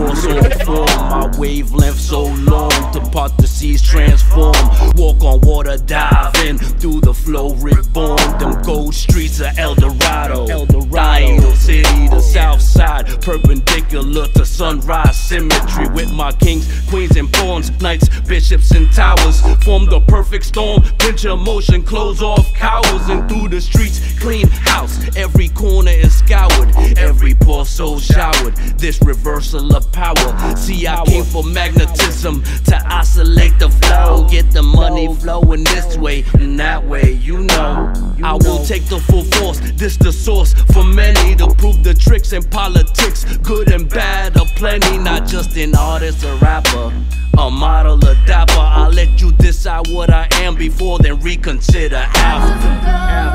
course or form. My wavelength so long to part the seas transform. Walk on water, diving through the flow reborn. Them gold streets of El Dorado. El Dorado. City, the south side, perpendicular to sunrise symmetry. With my kings, queens, and pawns, knights, bishops, and towers. Form the perfect storm. Pinch motion, close off cows. And through the streets, clean house. Every corner is scoured, so showered. This reversal of power. See, I came for magnetism to oscillate the flow. Get the money flowing this way and that way, you know. I will take the full force. This the source for many to prove the tricks in politics. Good and bad, are plenty, not just an artist or rapper. A model, a dapper. I'll let you decide what I am before then reconsider after.